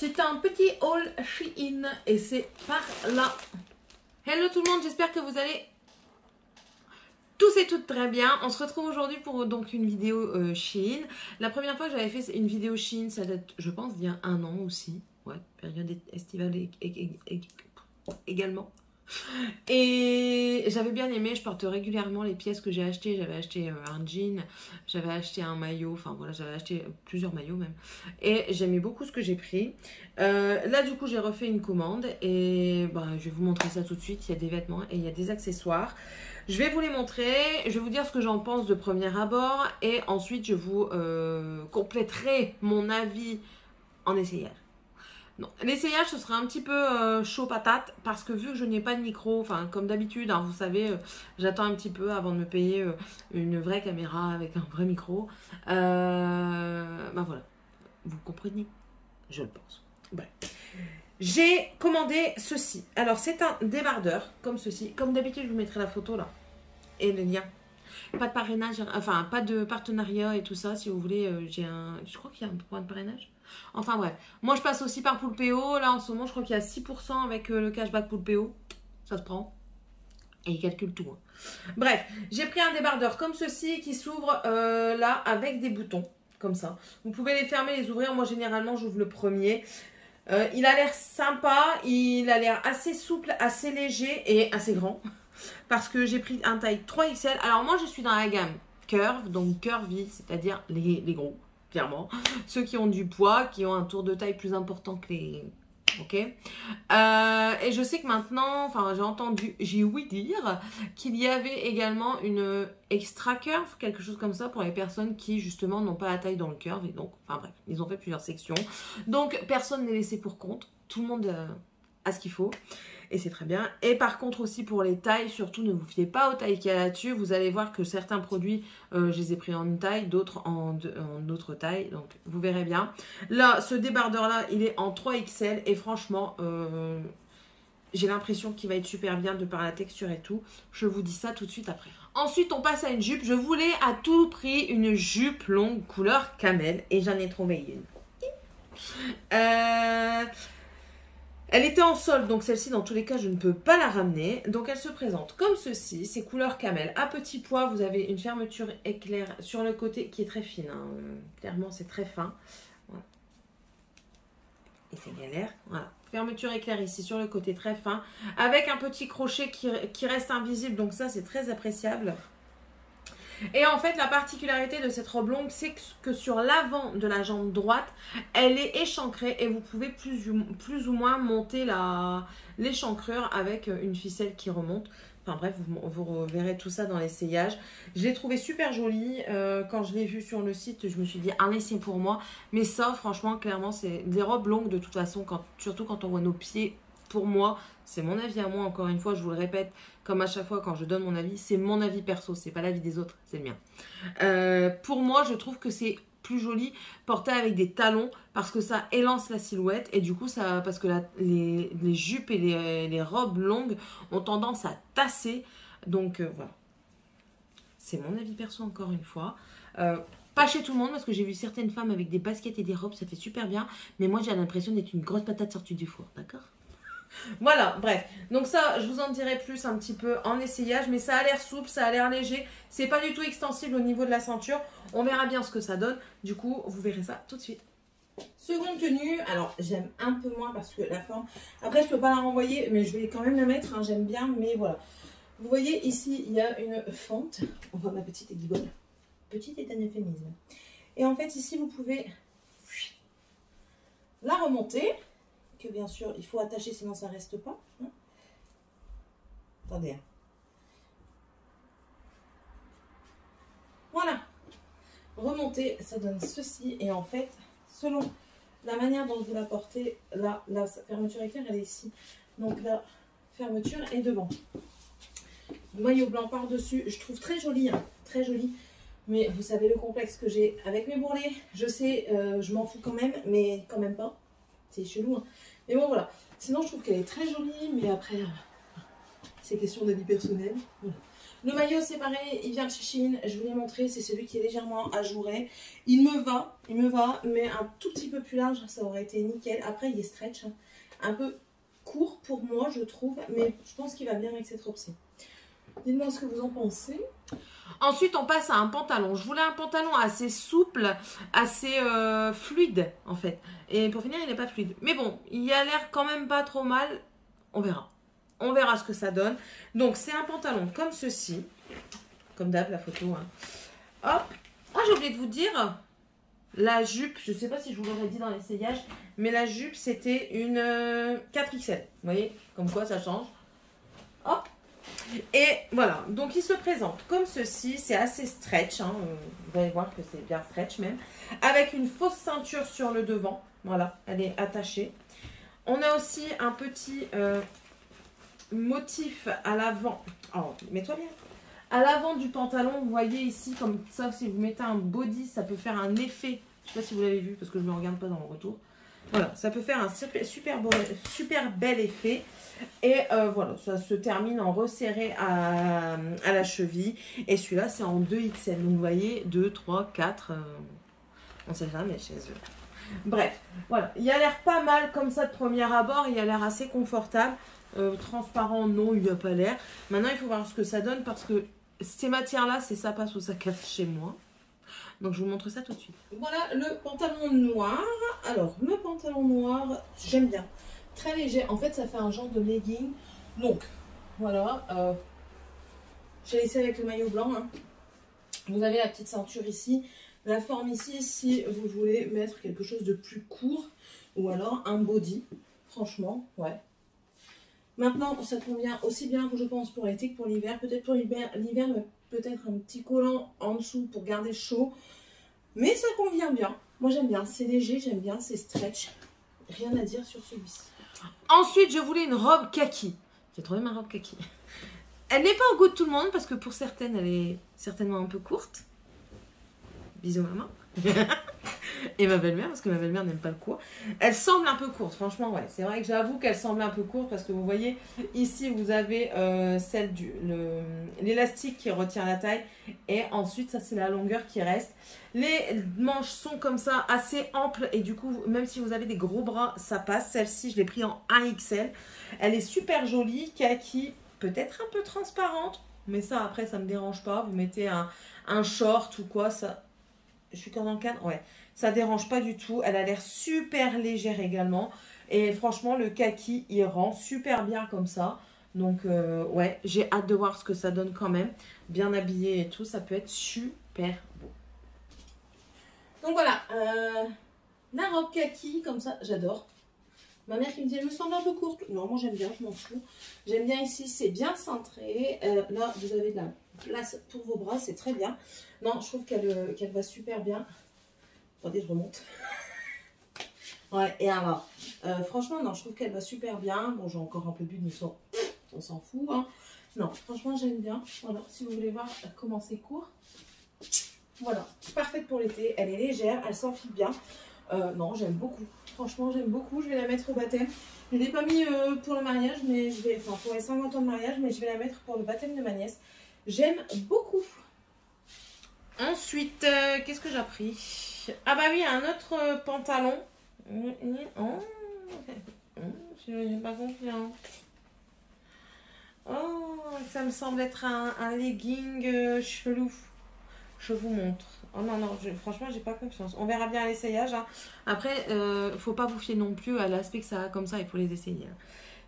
C'est un petit haul Shein et c'est par là. Hello tout le monde, j'espère que vous allez tous et toutes très bien. On se retrouve aujourd'hui pour donc une vidéo euh, Shein. La première fois que j'avais fait une vidéo Shein, ça date, je pense, d'il y a un an aussi. Ouais, période estivale également. Et j'avais bien aimé, je porte régulièrement les pièces que j'ai achetées. J'avais acheté euh, un jean, j'avais acheté un maillot, enfin voilà, j'avais acheté plusieurs maillots même. Et j'aimais beaucoup ce que j'ai pris. Euh, là du coup j'ai refait une commande et bah, je vais vous montrer ça tout de suite. Il y a des vêtements et il y a des accessoires. Je vais vous les montrer, je vais vous dire ce que j'en pense de premier abord et ensuite je vous euh, compléterai mon avis en essayage. Non, l'essayage ce sera un petit peu euh, chaud patate parce que vu que je n'ai pas de micro, enfin comme d'habitude, hein, vous savez, euh, j'attends un petit peu avant de me payer euh, une vraie caméra avec un vrai micro. ben voilà, vous comprenez Je le pense. J'ai commandé ceci. Alors c'est un débardeur comme ceci. Comme d'habitude, je vous mettrai la photo là et le lien. Pas de parrainage, enfin pas de partenariat et tout ça. Si vous voulez, j'ai un. Je crois qu'il y a un point de parrainage. Enfin bref, moi je passe aussi par Poulpeo. Là en ce moment, je crois qu'il y a 6% avec euh, le cashback Poulpeo. Ça se prend. Et il calcule tout. Hein. Bref, j'ai pris un débardeur comme ceci qui s'ouvre euh, là avec des boutons. Comme ça. Vous pouvez les fermer, les ouvrir. Moi généralement, j'ouvre le premier. Euh, il a l'air sympa, il a l'air assez souple, assez léger et assez grand. Parce que j'ai pris un taille 3XL. Alors moi je suis dans la gamme curve, donc curvy, c'est-à-dire les gros clairement. Ceux qui ont du poids, qui ont un tour de taille plus important que les... Ok? Euh, Et je sais que maintenant, enfin j'ai entendu, j'ai ouï dire qu'il y avait également une extra curve, quelque chose comme ça pour les personnes qui justement n'ont pas la taille dans le curve. Et donc, enfin bref, ils ont fait plusieurs sections. Donc personne n'est laissé pour compte. Tout le monde euh, a ce qu'il faut et c'est très bien. Et par contre aussi pour les tailles, surtout ne vous fiez pas aux tailles qu'il y a là-dessus. Vous allez voir que certains produits, euh, je les ai pris en une taille, d'autres en, en autre taille. Donc vous verrez bien. Là, ce débardeur-là, il est en 3XL et franchement... Euh, j'ai l'impression qu'il va être super bien de par la texture et tout. Je vous dis ça tout de suite après. Ensuite, on passe à une jupe. Je voulais à tout prix une jupe longue couleur camel et j'en ai trouvé une. Euh, elle était en solde, donc celle-ci, dans tous les cas, je ne peux pas la ramener. Donc elle se présente comme ceci, c'est couleur camel. À petit poids, vous avez une fermeture éclair sur le côté qui est très fine. Hein. Clairement, c'est très fin. Et c'est galère. Voilà. Fermeture éclair ici sur le côté très fin. Avec un petit crochet qui reste invisible, donc ça, c'est très appréciable. Et en fait, la particularité de cette robe longue, c'est que sur l'avant de la jambe droite, elle est échancrée et vous pouvez plus ou, moins monter l'échancrure avec une ficelle qui remonte. Enfin bref, vous, verrez tout ça dans l'essayage. Je l'ai trouvé super jolie. Euh, quand je l'ai vu sur le site, je me suis dit, un essai pour moi. Mais ça, franchement, clairement, c'est des robes longues de toute façon, surtout quand on voit nos pieds pour moi, c'est mon avis à moi, encore une fois, je vous le répète, comme à chaque fois quand je donne mon avis, c'est mon avis perso, c'est pas l'avis des autres, c'est le mien. Euh, pour moi, je trouve que c'est plus joli porté avec des talons parce que ça élance la silhouette et du coup ça parce que les, jupes et les, robes longues ont tendance à tasser. Donc euh, voilà. C'est mon avis perso encore une fois. Euh, pas chez tout le monde parce que j'ai vu certaines femmes avec des baskets et des robes ça fait super bien. Mais moi j'ai l'impression d'être une grosse patate sortie du four d'accord? voilà, bref. Donc ça, je vous en dirai plus un petit peu en essayage, mais ça a l'air souple, ça a l'air léger. C'est pas du tout extensible au niveau de la ceinture. On verra bien ce que ça donne. Du coup, vous verrez ça tout de suite. Seconde tenue, alors j'aime un peu moins parce que la forme... Après, je peux pas la renvoyer, mais je vais quand même la mettre, hein. j'aime bien, mais voilà. Vous voyez, ici, il y a une fente. On voit ma petite aiguille. Un euphémisme. Et en fait, ici, vous pouvez la remonter que bien sûr il faut attacher sinon ça reste pas. Hein. Attendez. Hein. Voilà. Remonter, ça donne ceci. Et en fait, selon la manière dont vous la portez, la fermeture éclair, elle est ici. Donc la fermeture est devant. maillot blanc par-dessus, je trouve très joli, hein, très joli. Mais vous savez le complexe que j'ai avec mes bourrelets. Je sais, euh, je m'en fous quand même, mais quand même pas. C'est chelou. Hein. Mais bon, voilà. Sinon, je trouve qu'elle est très jolie, mais après, c'est question d'avis personnel. Le maillot, c'est pareil, il vient de chez. Je vous l'ai montré, c'est celui qui est légèrement ajouré. Il me va, il me va, mais un tout petit peu plus large, ça aurait été nickel. Après, il est stretch, hein. un peu court pour moi, je trouve, mais je pense qu'il va bien avec cette robe-ci. Dites-moi ce que vous en pensez. Ensuite, on passe à un pantalon. Je voulais un pantalon assez souple, assez euh, fluide, en fait. Et pour finir, il n'est pas fluide. Mais bon, il a l'air quand même pas trop mal. On verra. On verra ce que ça donne. Donc, c'est un pantalon comme ceci. Comme d'hab, la photo. hein. Hop. Ah, j'ai oublié de vous dire. La jupe, je sais pas si je vous l'aurais dit dans l'essayage, mais la jupe, c'était une euh, 4XL. Vous voyez? Comme quoi, ça change. Hop. Et voilà, donc il se présente comme ceci, c'est assez stretch, hein, vous allez voir que c'est bien stretch même, avec une fausse ceinture sur le devant, voilà, elle est attachée. On a aussi un petit euh, motif à l'avant, oh, mets-toi bien, à l'avant du pantalon, vous voyez ici, comme ça, si vous mettez un body, ça peut faire un effet, je sais pas si vous l'avez vu, parce que je ne me regarde pas dans le retour. Voilà, ça peut faire un super bel effet. Et euh, voilà, ça se termine en resserré à, la cheville. Et celui-là, c'est en 2XL. Donc, vous voyez, 2, 3, 4. euh, on sait jamais chez eux. Bref, voilà. Il a l'air pas mal comme ça de premier abord. Il a l'air assez confortable. Euh, transparent, non, il n'y a pas l'air. Maintenant, il faut voir ce que ça donne parce que ces matières-là, c'est ça passe ou ça casse chez moi. Donc, je vous montre ça tout de suite. Voilà le pantalon noir. Alors, le pantalon noir, j'aime bien. Très léger. En fait, ça fait un genre de legging. Donc, voilà. euh, J'ai laissé avec le maillot blanc. hein. Vous avez la petite ceinture ici. La forme ici, si vous voulez mettre quelque chose de plus court. Ou alors un body. Franchement, ouais. Maintenant, ça convient aussi bien, je pense, pour l'été que pour l'hiver. Peut-être pour l'hiver, peut-être un petit collant en dessous pour garder chaud. Mais ça convient bien. Moi j'aime bien. C'est léger, j'aime bien. C'est stretch. Rien à dire sur celui-ci. Ensuite, je voulais une robe kaki. J'ai trouvé ma robe kaki. Elle n'est pas au goût de tout le monde parce que pour certaines, elle est certainement un peu courte. Bisous maman. Et ma belle-mère, parce que ma belle-mère n'aime pas le court. Elle semble un peu courte, franchement, ouais. C'est vrai que j'avoue qu'elle semble un peu courte parce que vous voyez, ici, vous avez euh, celle du l'élastique qui retient la taille. Et ensuite, ça, c'est la longueur qui reste. Les manches sont comme ça, assez amples. Et du coup, même si vous avez des gros bras, ça passe. Celle-ci, je l'ai pris en 1XL. Elle est super jolie, kaki, peut-être un peu transparente. Mais ça, après, ça me dérange pas. Vous mettez un, un short ou quoi, ça... Je suis quand dans le cadre Ouais. Ça dérange pas du tout. Elle a l'air super légère également. Et franchement, le kaki, il rend super bien comme ça. Donc, euh, ouais, j'ai hâte de voir ce que ça donne quand même. Bien habillé et tout, ça peut être super beau. Donc voilà. euh, la robe kaki, comme ça, j'adore. Ma mère qui me dit, elle me semble un peu courte. Non, moi j'aime bien, je m'en fous. J'aime bien ici, c'est bien cintré. Euh, là, vous avez de la place pour vos bras, c'est très bien. Non, je trouve qu'elle euh, va super bien. Attendez, je remonte. ouais, et alors, euh, franchement, non, je trouve qu'elle va super bien. Bon, j'ai encore un peu bu, mais ça, on s'en fout. Hein. Non, franchement, j'aime bien. Voilà, si vous voulez voir comment c'est court. Voilà, parfaite pour l'été. Elle est légère, elle s'enfile bien. Euh, non, j'aime beaucoup. Franchement, j'aime beaucoup. Je vais la mettre au baptême. Je ne l'ai pas mis pour le mariage, mais je vais, enfin pour les 50 ans de mariage, mais je vais la mettre pour le baptême de ma nièce. J'aime beaucoup. Ensuite, euh, qu'est-ce que j'ai pris Ah bah oui, un autre euh, pantalon. Oh. N'ai pas confiance. Oh, ça me semble être un, un legging euh, chelou. Je vous montre. Oh non, non, je- franchement, j'ai pas confiance. On verra bien à l'essayage. hein. Après, euh, faut pas vous fier non plus à l'aspect que ça a comme ça. Il faut les essayer. hein.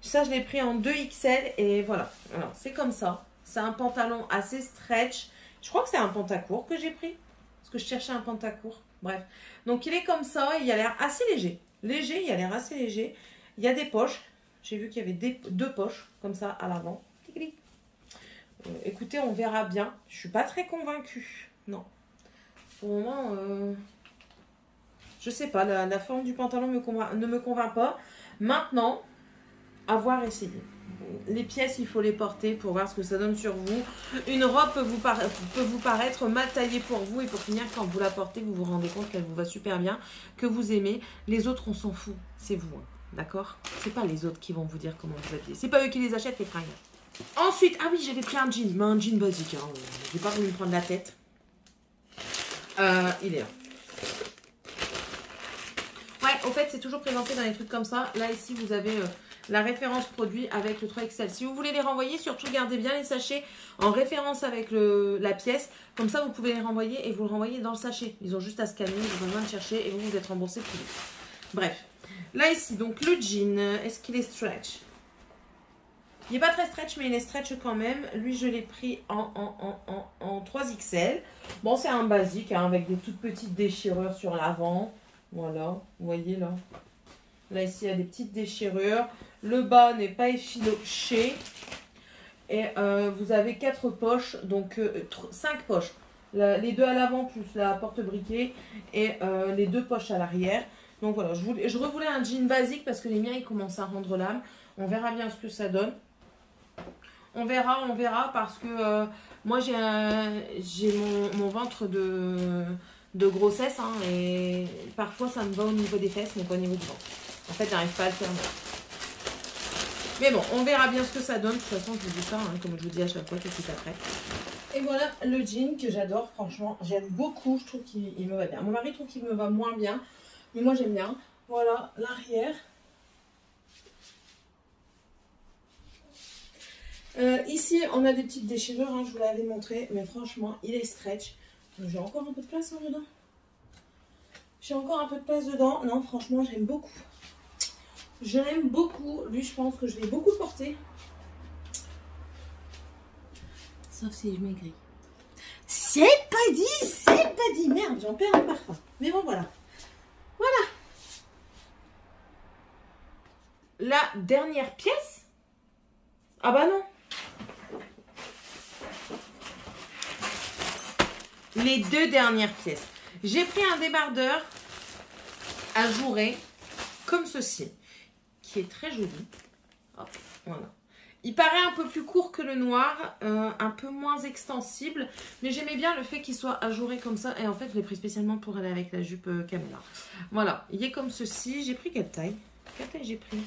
Ça, je l'ai pris en 2XL et voilà. Alors, c'est comme ça. C'est un pantalon assez stretch. Je crois que c'est un pantacourt que j'ai pris. Parce que je cherchais un pantacourt. Bref. Donc, il est comme ça. Il a l'air assez léger. Léger, il a l'air assez léger. Il y a des poches. J'ai vu qu'il y avait deux poches comme ça à l'avant. Euh, écoutez, on verra bien. Je suis pas très convaincue. Non. Pour le moment, euh, je sais pas. La, forme du pantalon ne me convainc pas. Maintenant, avoir essayé. Les pièces, il faut les porter pour voir ce que ça donne sur vous. Une robe peut vous, peut vous paraître mal taillée pour vous et pour finir, quand vous la portez, vous vous rendez compte qu'elle vous va super bien, que vous aimez. Les autres, on s'en fout. C'est vous. hein. D'accord? C'est pas les autres qui vont vous dire comment vous habiller. C'est pas eux qui les achètent, les fringues. Ensuite, ah oui, j'avais pris un jean, mais un jean basique. Hein. J'ai pas voulu me prendre la tête. Euh, il est là. Ouais, au fait, c'est toujours présenté dans les trucs comme ça. Là, ici, vous avez euh, la référence produit avec le 3XL. Si vous voulez les renvoyer, surtout gardez bien les sachets en référence avec la pièce. Comme ça, vous pouvez les renvoyer et vous le renvoyez dans le sachet. Ils ont juste à scanner, ils ont besoin de chercher et vous, vous êtes remboursé plus. Bref. Là, ici, donc le jean, est-ce qu'il est stretch? Il n'est pas très stretch, mais il est stretch quand même. Lui, je l'ai pris en, en, en, 3XL. Bon, c'est un basique hein, avec des toutes petites déchirures sur l'avant. Voilà, vous voyez là. Là, ici, il y a des petites déchirures. Le bas n'est pas effiloché. Et euh, vous avez quatre poches, donc euh, cinq poches. les deux à l'avant plus la porte briquet et euh, les deux poches à l'arrière. Donc voilà, je, voulais, revoulais un jean basique parce que les miens ils commencent à rendre l'âme. On verra bien ce que ça donne. On verra, on verra parce que moi j'ai mon, ventre de, de grossesse hein, et parfois ça me va au niveau des fesses mais pas au niveau du ventre. En fait, j'arrive pas à le faire. Mais bon, on verra bien ce que ça donne. De toute façon, je vous dis ça, hein, comme je vous dis à chaque fois, tout de suite après. Et voilà le jean que j'adore, franchement. J'aime beaucoup, je trouve qu'il me va bien. Mon mari trouve qu'il me va moins bien, mais moi j'aime bien. Voilà l'arrière. Euh, ici, on a des petites déchirures, hein, je vous l'avais montré, mais franchement, il est stretch. J'ai encore un peu de place hein, dedans. J'ai encore un peu de place dedans. Non, franchement, j'aime beaucoup. Je l'aime beaucoup. Lui, je pense que je vais beaucoup porter. Sauf si je maigris. C'est pas dit, c'est pas dit. Merde, j'en perds un parfum. Mais bon, voilà. Voilà. La dernière pièce Ah bah non. Les deux dernières pièces. J'ai pris un débardeur ajouré comme ceci qui est très joli. Il paraît un peu plus court que le noir, euh, un peu moins extensible, mais j'aimais bien le fait qu'il soit ajouré comme ça. Et en fait, je l'ai pris spécialement pour aller avec la jupe euh, caméra. Voilà, il est comme ceci. J'ai pris quelle taille Quelle taille j'ai pris?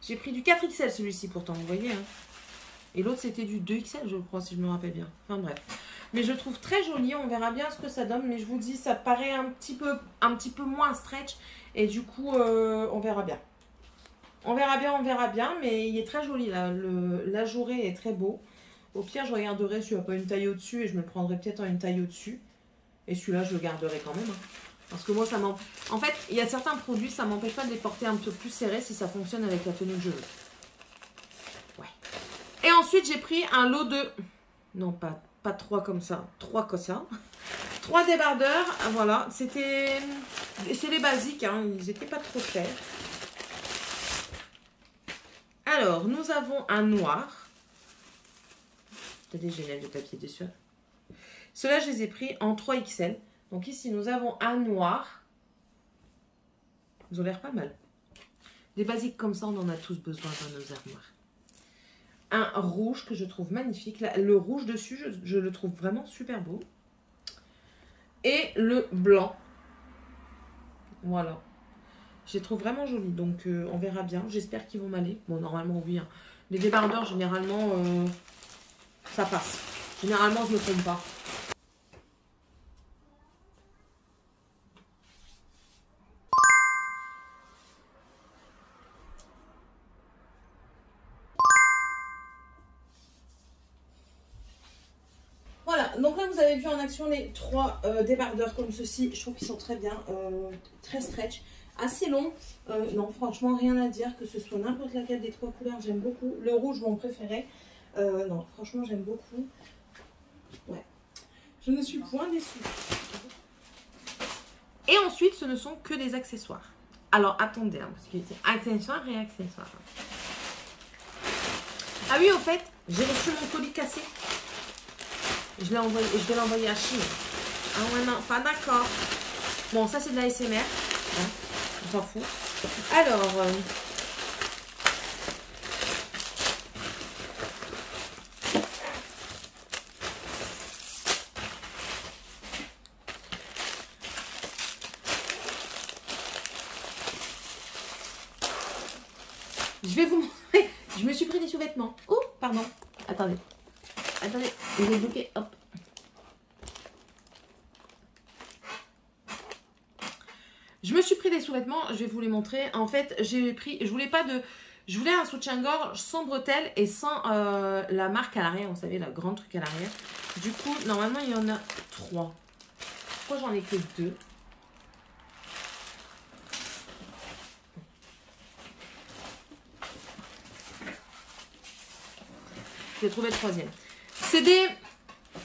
J'ai pris du 4XL celui-ci pourtant, vous voyez. Hein. Et l'autre, c'était du 2XL, je crois, si je me rappelle bien. Enfin bref. Mais je trouve très joli, on verra bien ce que ça donne. Mais je vous dis, ça paraît un petit peu, moins stretch. Et du coup, euh, on verra bien. On verra bien, on verra bien, mais il est très joli là. La journée est très beau. Au pire, je regarderai s'il n'y a pas une taille au-dessus et je me prendrai peut-être une taille au-dessus. Et celui-là, je le garderai quand même. Hein. Parce que moi, ça m'empêche. En fait, il y a certains produits, ça m'empêche pas de les porter un peu plus serrés si ça fonctionne avec la tenue que je veux. Ensuite, j'ai pris un lot de. Non, pas, pas trois comme ça. Trois comme ça. Trois débardeurs, voilà, c'était... C'est les basiques, hein, ils n'étaient pas trop chers. Alors, nous avons un noir. T'as des génial de papier dessus. Ceux-là, je les ai pris en 3XL. Donc ici, nous avons un noir. Ils ont l'air pas mal. Des basiques comme ça, on en a tous besoin dans nos armoires. Un rouge que je trouve magnifique. le rouge dessus, je le trouve vraiment super beau et le blanc. Voilà. Je les trouve vraiment jolis, donc euh, on verra bien. J'espère qu'ils vont m'aller. Bon, normalement, oui. Hein. Les débardeurs, généralement, euh, ça passe. Généralement, je ne me trompe pas. En action les trois euh, débardeurs comme ceci. Je trouve qu'ils sont très bien, euh, très stretch, assez long. Euh, non, franchement, rien à dire, que ce soit n'importe laquelle des trois couleurs, j'aime beaucoup. Le rouge, mon préféré. non, franchement, j'aime beaucoup. Ouais. Je ne suis point déçue. Et ensuite, ce ne sont que des accessoires. Alors, attendez, hein, parce qu'il a accessoires et accessoires. Ah oui, au fait, j'ai reçu mon colis cassé. Je, envoyé, je vais l'envoyer à Chine. Ah ouais, non, pas d'accord. Bon, ça, c'est de la SMR. Hein, on s'en fout. Alors... Euh, je vais vous montrer Je me suis pris des sous-vêtements. Oh, pardon. Attendez. Attendez, je vais bloquer. Hop. Je me suis pris des sous-vêtements, je vais vous les montrer. En fait, j'ai pris, je voulais pas de, je voulais un soutien-gorge sans bretelles et sans euh, la marque à l'arrière, vous savez, la grande truc à l'arrière. Du coup, normalement, il y en a trois. Pourquoi j'en ai que deux? J'ai trouvé le troisième. C'est des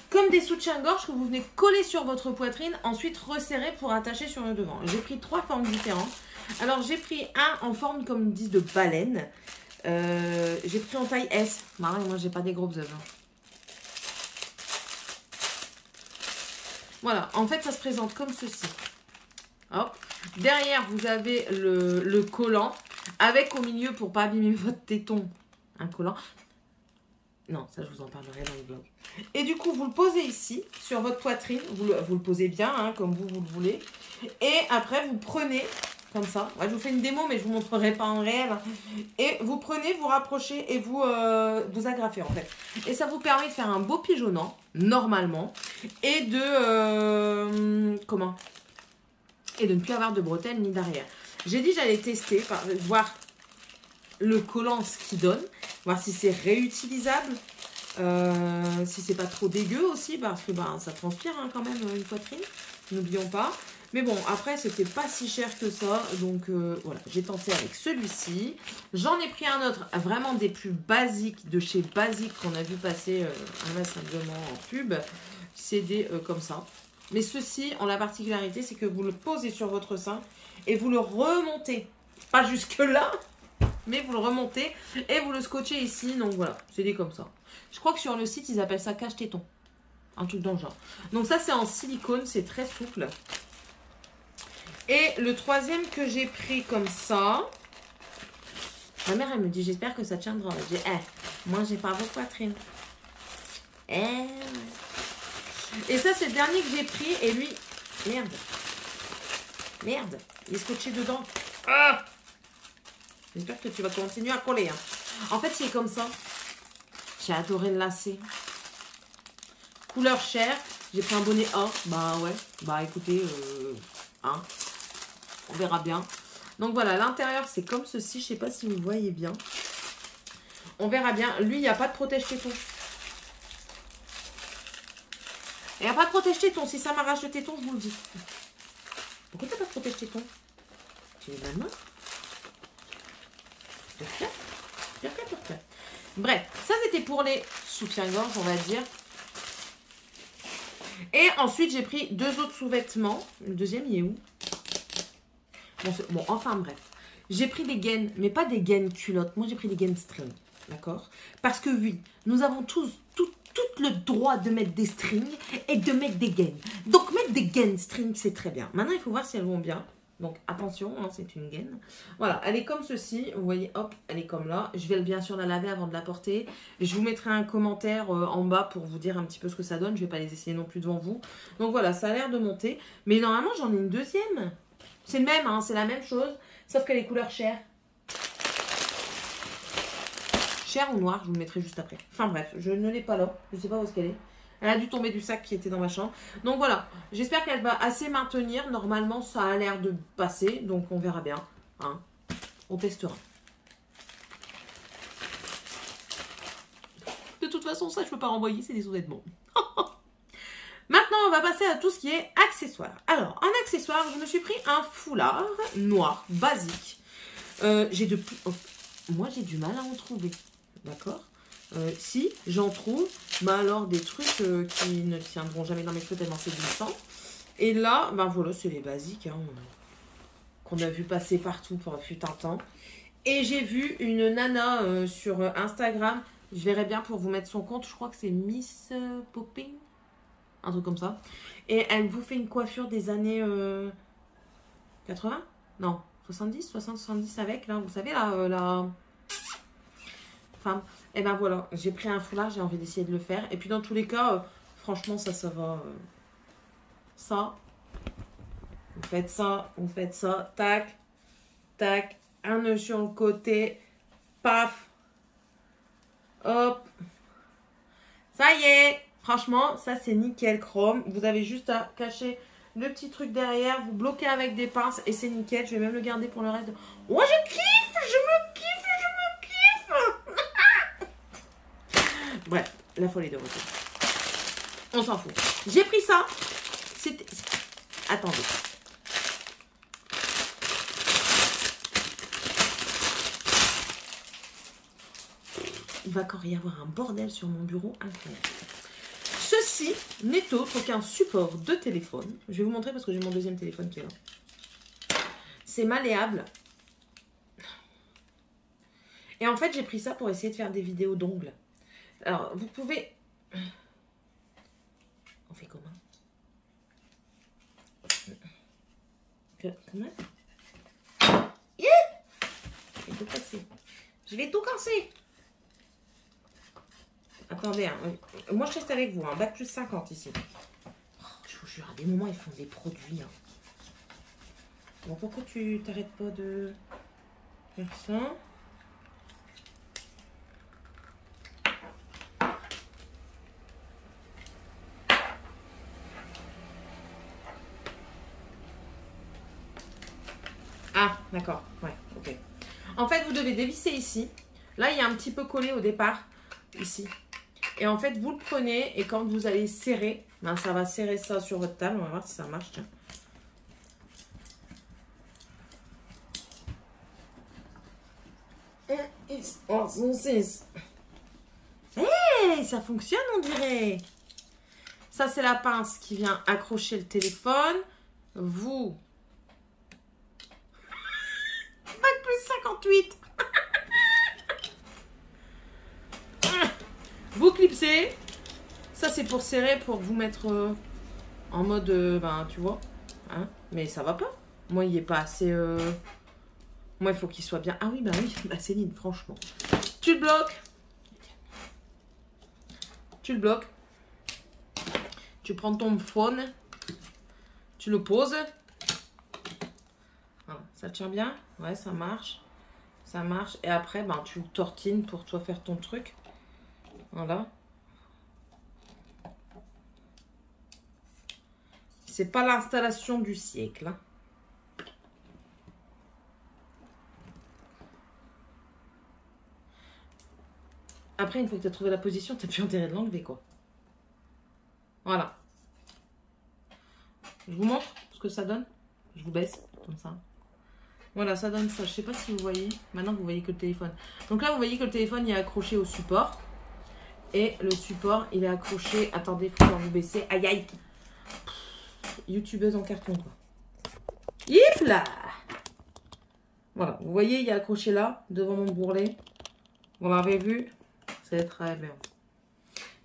comme des soutiens-gorge que vous venez coller sur votre poitrine, ensuite resserrer pour attacher sur le devant. J'ai pris trois formes différentes. Alors j'ai pris un en forme comme ils disent de baleine. Euh, j'ai pris en taille S. Moi, moi j'ai pas des gros œufs. Hein. Voilà, en fait ça se présente comme ceci. Hop. Derrière vous avez le, le collant avec au milieu pour pas abîmer votre téton un collant. Non, ça je vous en parlerai dans le blog. Et du coup, vous le posez ici, sur votre poitrine. Vous le, posez bien, hein, comme vous, vous le voulez. Et après, vous prenez, comme ça. je vous fais une démo, mais je ne vous montrerai pas en réel. Et vous prenez, vous rapprochez et vous, euh, vous agrafez, en fait. Et ça vous permet de faire un beau pigeonnant, normalement. Et de... Euh, comment? Et de ne plus avoir de bretelles ni d'arrière. J'ai dit j'allais tester, voir le collant ce qu'il donne voir si c'est réutilisable, euh, si c'est pas trop dégueu aussi, parce que ben, ça transpire hein, quand même une poitrine, n'oublions pas. Mais bon, après, c'était pas si cher que ça. Donc euh, voilà, j'ai tenté avec celui-ci. J'en ai pris un autre, vraiment des plus basiques, de chez Basique, qu'on a vu passer euh, simplement en pub. C'est des comme ça. Mais ceci ont la particularité, c'est que vous le posez sur votre sein et vous le remontez. Pas jusque là, mais vous le remontez et vous le scotchez ici. Donc voilà, c'est dit comme ça. Je crois que sur le site, ils appellent ça cache-téton. Un truc dans le genre. Donc ça, c'est en silicone, c'est très souple. Et le troisième que j'ai pris comme ça, ma mère, elle me dit, j'espère que ça tiendra. Je dis, eh, moi, j'ai pas vos poitrines. Eh, et ça, c'est le dernier que j'ai pris. Et lui, merde. Merde, il est scotché dedans. Ah J'espère que tu vas continuer à coller. Hein. En fait, c'est comme ça. J'ai adoré le lacet. Couleur chair. J'ai pris un bonnet A. Bah ouais. Bah écoutez, euh, hein. on verra bien. Donc voilà, l'intérieur, c'est comme ceci. Je sais pas si vous voyez bien. On verra bien. Lui, il n'y a pas de protège-téton. Il n'y a pas de protège-téton. Si ça m'arrache le téton, je vous le dis. Pourquoi tu n'as pas de protège-téton Tu es mal Bref, ça c'était pour les soutiens-gorge, on va dire. Et ensuite, j'ai pris deux autres sous-vêtements. Le deuxième, il est où? Bon, enfin bref. J'ai pris des gaines, mais pas des gaines culottes. Moi, j'ai pris des gaines string. D'accord? Parce que oui, nous avons tous, tout, le droit de mettre des strings et de mettre des gaines. Donc, mettre des gaines string, c'est très bien. Maintenant, il faut voir si elles vont bien. Donc attention, hein, c'est une gaine. Voilà, elle est comme ceci. Vous voyez, hop, elle est comme là. Je vais bien sûr la laver avant de la porter. Je vous mettrai un commentaire euh, en bas pour vous dire un petit peu ce que ça donne. Je ne vais pas les essayer non plus devant vous. Donc voilà, ça a l'air de monter. Mais normalement, j'en ai une deuxième. C'est le même, hein, c'est la même chose. Sauf qu'elle est couleur chair. Chair ou noir, je vous le mettrai juste après. Enfin bref, je ne l'ai pas là. Je ne sais pas où est-ce qu'elle est. Elle a dû tomber du sac qui était dans ma chambre. Donc voilà, j'espère qu'elle va assez maintenir. Normalement, ça a l'air de passer. Donc on verra bien. Hein. On testera. De toute façon, ça, je ne peux pas renvoyer. C'est des sous-vêtements. Maintenant, on va passer à tout ce qui est accessoires. Alors, en accessoire, je me suis pris un foulard noir, basique. Euh, oh, Moi, j'ai du mal à en trouver. D'accord? Euh, si j'en trouve, bah alors des trucs euh, qui ne tiendront jamais dans mes cheveux tellement c'est glissant. Et là, ben voilà, c'est les basiques hein, qu'on a vu passer partout pour un fut un temps. Et j'ai vu une nana euh, sur Instagram, je verrai bien pour vous mettre son compte, je crois que c'est Miss Popping, un truc comme ça. Et elle vous fait une coiffure des années 80 Non, 70, 60, 70 avec, là, vous savez, là, la... Enfin, et eh ben voilà, j'ai pris un foulard, j'ai envie d'essayer de le faire. Et puis dans tous les cas, euh, franchement, ça, ça va. Euh, ça. Vous faites ça, vous faites ça. Tac, tac. Un nœud sur le côté. Paf. Hop. Ça y est. Franchement, ça c'est nickel chrome. Vous avez juste à cacher le petit truc derrière, vous bloquez avec des pinces et c'est nickel. Je vais même le garder pour le reste. De... Oh, je kiffe, je me kiffe. Bref, la folie de retour. On s'en fout. J'ai pris ça. C'était... Attendez. Il va encore y avoir un bordel sur mon bureau incroyable. Ceci n'est autre qu'un support de téléphone. Je vais vous montrer parce que j'ai mon deuxième téléphone qui est là. C'est malléable. Et en fait, j'ai pris ça pour essayer de faire des vidéos d'ongles. Alors, vous pouvez... On fait comment? Comment? Yeah Je vais tout casser. Je vais tout casser. Attendez, hein. moi je reste avec vous, hein. bac plus 50 ici. Je vous jure, à des moments ils font des produits. Hein. Bon, pourquoi tu t'arrêtes pas de faire ça? Ah, d'accord, ouais, ok. En fait, vous devez dévisser ici. Là, il y a un petit peu collé au départ, ici. Et en fait, vous le prenez et quand vous allez serrer, ben, ça va serrer ça sur votre table. On va voir si ça marche. Tiens. Hey, ça fonctionne on dirait. Ça c'est la pince qui vient accrocher le téléphone. Vous. vous clipsez. Ça, c'est pour serrer, pour vous mettre euh, en mode, euh, ben, tu vois. Hein. Mais ça va pas. Moi, il est pas assez... Euh, moi, il faut qu'il soit bien. Ah oui, bah oui, bah Céline, franchement. Tu le bloques. Tu le bloques. Tu prends ton phone. Tu le poses. Ça tient bien. Ouais, ça marche. Ça marche. Et après, ben, tu tortines pour toi faire ton truc. Voilà. C'est pas l'installation du siècle. Hein. Après, une fois que tu as trouvé la position, tu n'as plus intérêt de l'enlever, quoi. Voilà. Je vous montre ce que ça donne. Je vous baisse, comme ça. Voilà, ça donne ça. Je sais pas si vous voyez. Maintenant, vous voyez que le téléphone. Donc là, vous voyez que le téléphone est accroché au support. Et le support, il est accroché. Attendez, faut pas vous baisser. Aïe, aïe. YouTubeuse en carton, quoi. Yip là Voilà, vous voyez, il est accroché là, devant mon bourrelet. Vous l'avez vu? C'est très bien.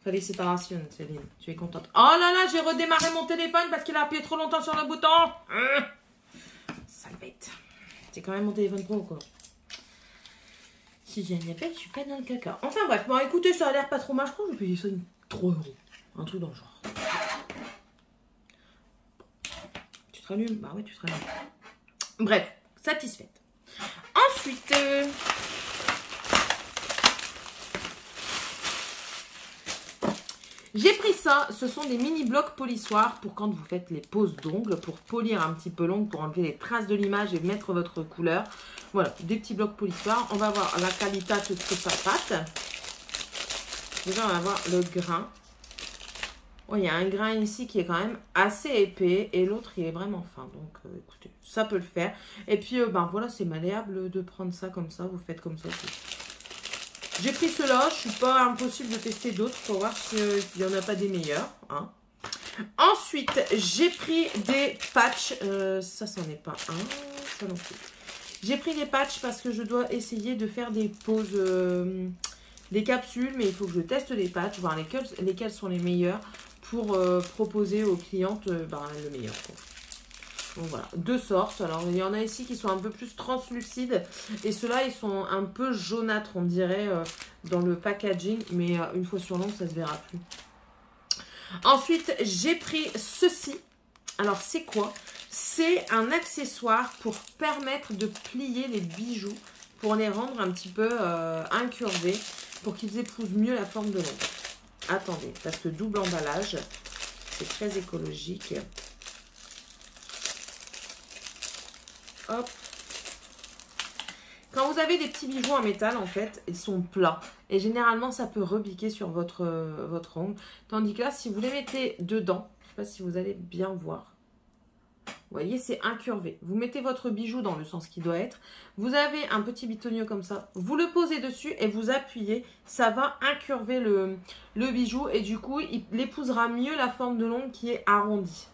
Félicitations, Céline. Tu es contente. Oh là là, j'ai redémarré mon téléphone parce qu'il a appuyé trop longtemps sur le bouton. Hein Sale C'est quand même mon téléphone pro, quoi. Si j'ai un appel, je suis pas dans le caca. Enfin bref, bon écoutez, ça a l'air pas trop mal. Je crois que je payer ça 3 euros. Un truc dans le genre. Tu te rallumes? Bah ouais, tu te rallumes. Bref, satisfaite. Ensuite... Euh, j'ai pris ça, ce sont des mini blocs polissoirs pour quand vous faites les poses d'ongles, pour polir un petit peu l'ongle, pour enlever les traces de l'image et mettre votre couleur. Voilà, des petits blocs polissoirs. On va voir la qualité de sa pâte. Déjà, on va voir le grain. Oh, il y a un grain ici qui est quand même assez épais et l'autre, il est vraiment fin. Donc, euh, écoutez, ça peut le faire. Et puis, euh, ben voilà, c'est malléable de prendre ça comme ça. Vous faites comme ça. J'ai pris cela. Je suis pas impossible de tester d'autres pour voir s'il n'y en a pas des meilleurs. Hein. Ensuite, j'ai pris des patchs. Euh, ça, n'en est pas un. Ça non plus. J'ai pris des patchs parce que je dois essayer de faire des pauses, euh, des capsules, mais il faut que je teste les patchs, voir lesquels, sont les meilleurs pour euh, proposer aux clientes euh, ben, le meilleur. Donc voilà, deux sortes. Alors il y en a ici qui sont un peu plus translucides et ceux-là ils sont un peu jaunâtres on dirait dans le packaging, mais une fois sur l'ongle ça se verra plus. Ensuite j'ai pris ceci. Alors c'est quoi? C'est un accessoire pour permettre de plier les bijoux, pour les rendre un petit peu euh, incurvés. pour qu'ils épousent mieux la forme de l'ombre. Attendez, parce que double emballage, c'est très écologique. Quand vous avez des petits bijoux en métal, en fait, ils sont plats. Et généralement, ça peut repiquer sur votre, euh, ongle. Tandis que là, si vous les mettez dedans, je ne sais pas si vous allez bien voir. Vous voyez, c'est incurvé. Vous mettez votre bijou dans le sens qui doit être. Vous avez un petit bitonio comme ça. Vous le posez dessus et vous appuyez. Ça va incurver le, le bijou. Et du coup, il épousera mieux la forme de l'ongle qui est arrondie.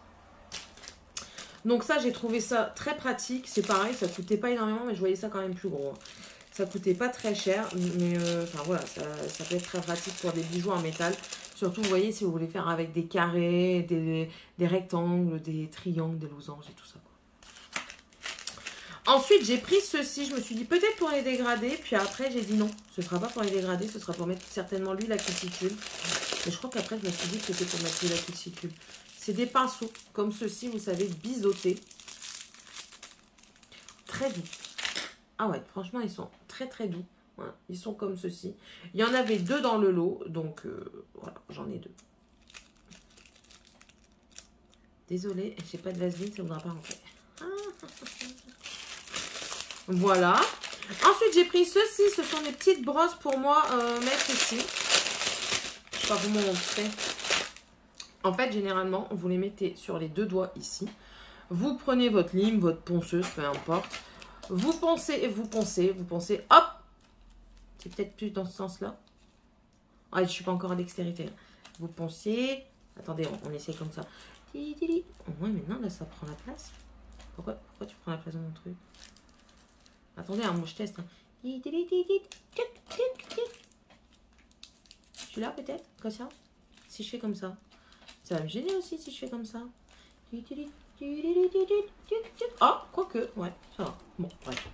Donc ça, j'ai trouvé ça très pratique. C'est pareil, ça coûtait pas énormément, mais je voyais ça quand même plus gros. Ça coûtait pas très cher, mais euh, enfin voilà, ça, ça, peut être très pratique pour des bijoux en métal. Surtout, vous voyez, si vous voulez faire avec des carrés, des, rectangles, des triangles, des losanges et tout ça. Ensuite, j'ai pris ceci. Je me suis dit peut-être pour les dégrader. Puis après, j'ai dit non. Ce ne sera pas pour les dégrader. Ce sera pour mettre certainement l'huile à cuticule. Mais je crois qu'après, je me suis dit que c'était pour mettre l'huile à cuticule. C'est des pinceaux comme ceci, vous savez, biseautés. Très doux. Ah ouais, franchement, ils sont très très doux. ils sont comme ceci. Il y en avait deux dans le lot, donc euh, voilà, j'en ai deux. Désolée, j'ai pas de vaseline, ça ne voudra pas rentrer. Voilà. Ensuite, j'ai pris ceci. Ce sont des petites brosses pour moi euh, mettre ici. Je vais vous montrer. En fait, généralement, vous les mettez sur les deux doigts ici. Vous prenez votre lime, votre ponceuse, peu importe. Vous poncez et vous poncez, vous poncez, hop C'est peut-être plus dans ce sens-là. Ah, je ne suis pas encore à dextérité. Vous poncez. Attendez, on, essaie comme ça. Ouais, maintenant, là, ça prend la place. Pourquoi, pourquoi tu prends la place de mon truc? Attendez, hein, moi, je teste. Hein. Suis là, peut-être Comme ça Si je fais comme ça. Ça va me gêner aussi si je fais comme ça. Oh, quoique, ouais, ça va. Bon, bref.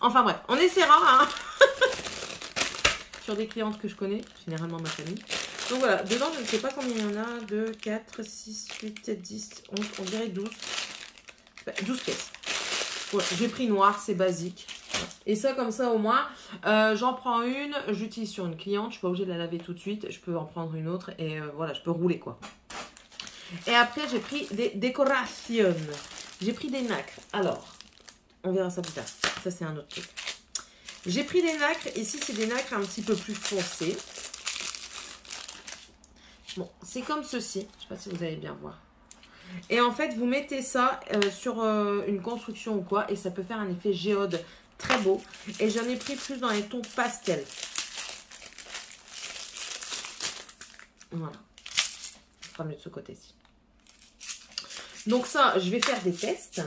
Enfin bref, on essaiera hein sur des clientes que je connais, généralement ma famille. Donc voilà, dedans, je ne sais pas combien il y en a. 2, 4, 6, 8, 10, 11, on dirait 12. 12 pièces. J'ai pris noir, c'est basique. Et ça, comme ça, au moins, euh, j'en prends une, j'utilise sur une cliente. Je suis pas obligée de la laver tout de suite. Je peux en prendre une autre et euh, voilà, je peux rouler, quoi. Et après, j'ai pris des décorations. J'ai pris des nacres. Alors, on verra ça plus tard. Ça, c'est un autre truc. J'ai pris des nacres. Ici, c'est des nacres un petit peu plus foncés. Bon, c'est comme ceci. Je ne sais pas si vous allez bien voir. Et en fait, vous mettez ça euh, sur une construction ou quoi, et ça peut faire un effet géode Très beau. Et j'en ai pris plus dans les tons pastel. Voilà. Ce sera mieux de ce côté-ci. Donc ça, je vais faire des tests.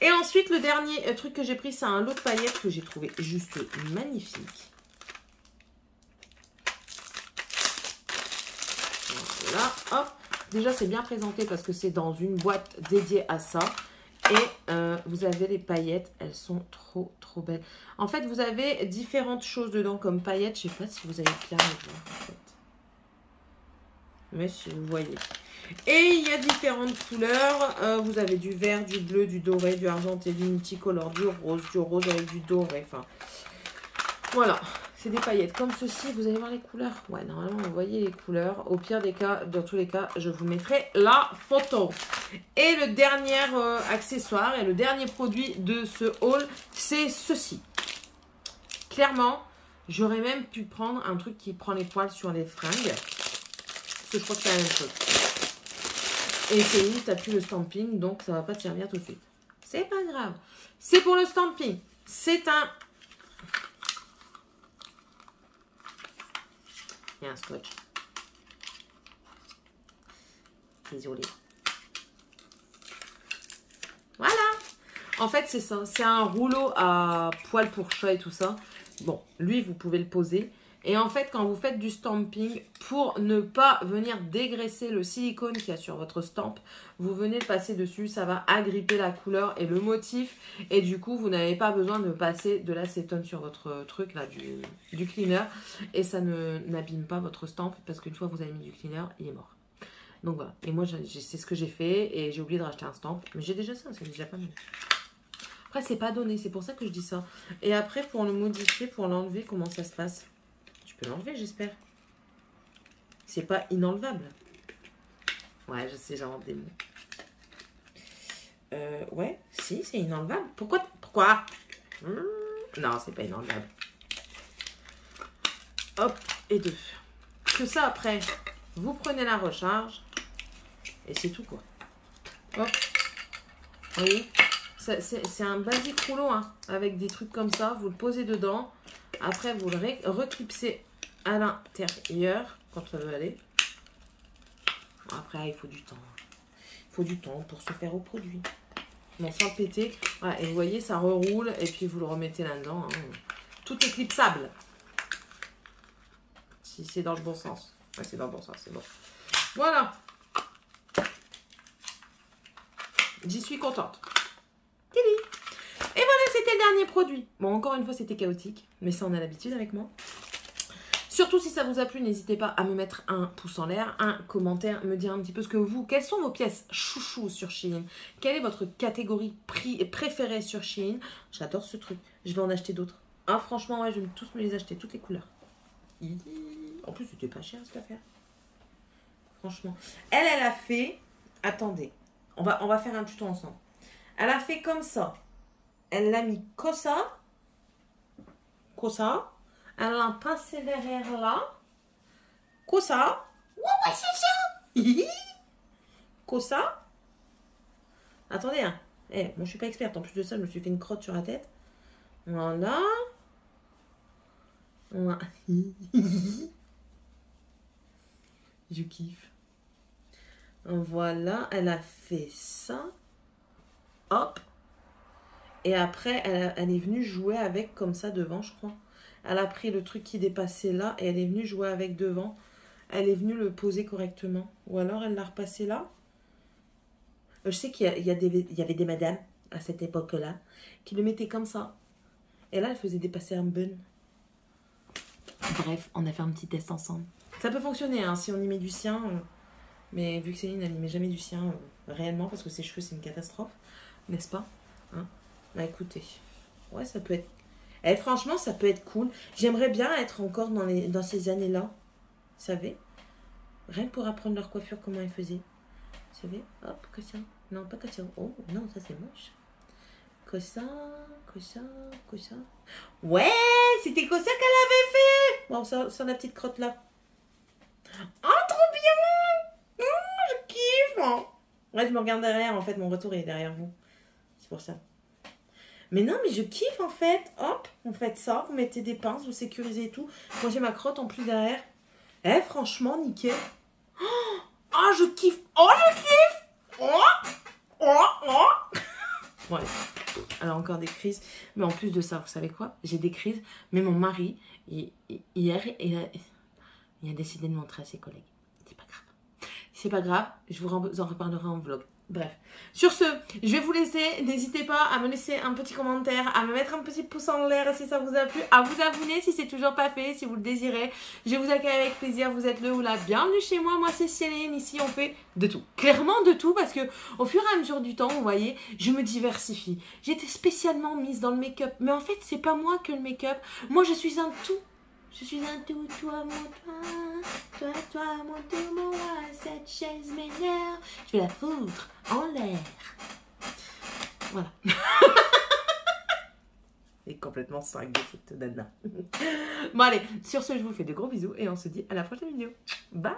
Et ensuite, le dernier euh, truc que j'ai pris, c'est un lot de paillettes que j'ai trouvé juste magnifique. Voilà, hop. Déjà, c'est bien présenté parce que c'est dans une boîte dédiée à ça. Et euh, vous avez les paillettes, elles sont trop trop belles. En fait, vous avez différentes choses dedans comme paillettes. Je ne sais pas si vous avez bien voir en. Mais si vous voyez. Et il y a différentes couleurs. Euh, vous avez du vert, du bleu, du doré, du argenté, du multicolore, du rose, du rose avec du doré. Enfin, voilà. C'est des paillettes comme ceci. Vous allez voir les couleurs. Ouais, normalement, vous voyez les couleurs. Au pire des cas, dans tous les cas, je vous mettrai la photo. Et le dernier euh, accessoire et le dernier produit de ce haul, c'est ceci. Clairement, j'aurais même pu prendre un truc qui prend les poils sur les fringues. Parce que je crois que c'est la même chose. Et c'est une, t'as plus le stamping, donc ça va pas te servir tout de suite. C'est pas grave. C'est pour le stamping. C'est un scotch. Désolée. Voilà. En fait, c'est ça. C'est un rouleau à poils pour chat et tout ça. Bon, lui, vous pouvez le poser. Et en fait, quand vous faites du stamping, pour ne pas venir dégraisser le silicone qu'il y a sur votre stamp, vous venez le passer dessus, ça va agripper la couleur et le motif. Et du coup, vous n'avez pas besoin de passer de l'acétone sur votre truc là, du, du cleaner. Et ça n'abîme pas votre stamp parce qu'une fois que vous avez mis du cleaner, il est mort. Donc voilà. Et moi, c'est ce que j'ai fait et j'ai oublié de racheter un stamp. Mais j'ai déjà ça, c'est déjà pas mal. Après, c'est pas donné, c'est pour ça que je dis ça. Et après, pour le modifier, pour l'enlever, comment ça se passe? Tu peux l'enlever, j'espère. C'est pas inenlevable. Ouais, je sais, j'invente des mots. Euh, ouais, si, c'est inenlevable. Pourquoi Pourquoi? Hmm, Non, c'est pas inenlevable. Hop, et deux. Que ça, après, vous prenez la recharge. Et c'est tout, quoi. Hop. Vous voyez C'est un basique rouleau, hein, avec des trucs comme ça. Vous le posez dedans. Après, vous le reclipsez à l'intérieur quand ça veut aller. Après, il faut du temps. Il faut du temps pour se faire au produit. Mais sans péter. Et vous voyez, ça reroule et puis vous le remettez là-dedans. hein. Tout est clipsable. Si c'est dans le bon sens. Ouais, c'est dans le bon sens, c'est bon. Voilà. J'y suis contente. Et voilà, c'était le dernier produit. Bon, encore une fois, c'était chaotique. Mais ça, on a l'habitude avec moi. Surtout si ça vous a plu, n'hésitez pas à me mettre un pouce en l'air, un commentaire, me dire un petit peu ce que vous, quelles sont vos pièces chouchou sur Shein, quelle est votre catégorie préférée sur Shein. J'adore ce truc, je vais en acheter d'autres. Ah franchement, ouais, je vais tous me les acheter, toutes les couleurs. En plus, c'était pas cher cette affaire. Franchement. Elle, elle a fait, attendez, on va, on va faire un tuto ensemble. Elle a fait comme ça. Elle l'a mis comme ça, comme ça. Elle l'a passé derrière là. Comme ça? Ouais, ouais, c'est ça. Comme ça? Attendez, hein. Eh, moi, je suis pas experte. En plus de ça, je me suis fait une crotte sur la tête. Voilà. Voilà. je kiffe. Voilà, elle a fait ça. Hop. Et après, elle est venue jouer avec comme ça devant, je crois. Elle a pris le truc qui dépassait là et elle est venue jouer avec devant. Elle est venue le poser correctement. Ou alors elle l'a repassé là. Euh, Je sais qu'il y, y avait des madames à cette époque-là qui le mettaient comme ça. Et là, elle faisait dépasser un bun. Bref, on a fait un petit test ensemble. Ça peut fonctionner hein, si on y met du sien. euh, mais vu que Céline, elle n'y met jamais du sien euh, réellement parce que ses cheveux, c'est une catastrophe. N'est-ce pas Hein? Bah écoutez, ouais, ça peut être eh, franchement, ça peut être cool. J'aimerais bien être encore dans, ces années-là. Vous savez? Rien que pour apprendre leur coiffure, comment ils faisaient. Vous savez? Hop, que ça. Non, pas que ça. Oh, non, ça c'est moche. Que ça, que ça, que ça. Ouais, c'était comme ça qu'elle avait fait. Bon, ça, ça la petite crotte là. Oh, trop bien Hum, Je kiffe. Ouais, je me regarde derrière, en fait, mon retour est derrière vous. C'est pour ça. Mais non, mais je kiffe en fait. Hop, vous faites ça, vous mettez des pinces, vous sécurisez et tout. Moi j'ai ma crotte en plus derrière. Eh, franchement, nickel. Oh, ah, je kiffe. Oh, je kiffe. Oh, oh, oh. Ouais. Alors encore des crises. Mais en plus de ça, vous savez quoi? J'ai des crises. Mais mon mari, hi- hi- hier, il a, décidé de montrer à ses collègues. C'est pas grave. C'est pas grave. Je vous en reparlerai en vlog. Bref. Sur ce, je vais vous laisser. N'hésitez pas à me laisser un petit commentaire, à me mettre un petit pouce en l'air si ça vous a plu, à vous abonner si c'est toujours pas fait, si vous le désirez. Je vous accueillir avec plaisir. Vous êtes le ou la bienvenue chez moi. Moi, c'est Céline. Ici, on fait de tout. Clairement de tout parce que au fur et à mesure du temps, vous voyez, je me diversifie. J'étais spécialement mise dans le make-up. Mais en fait, c'est pas moi que le make-up. Moi, je suis un tout. Je suis un tout, toi, mon toi, toi, toi, mon tout, mon moi, cette chaise m'énerve. Je vais la foutre en l'air. Voilà. Et complètement cinglé cette nana. bon allez, sur ce, je vous fais de gros bisous et on se dit à la prochaine vidéo. Bye